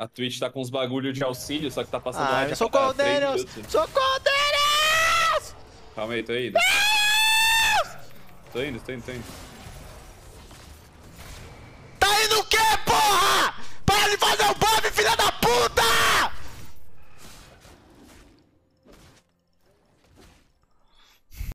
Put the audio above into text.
A Twitch tá com uns bagulho de auxílio, só que tá passando a. Socorro, Daniels! Socorro, Daniels! Calma aí, tô indo. Deus! Tô indo, tô indo, tô indo. Tá indo o quê?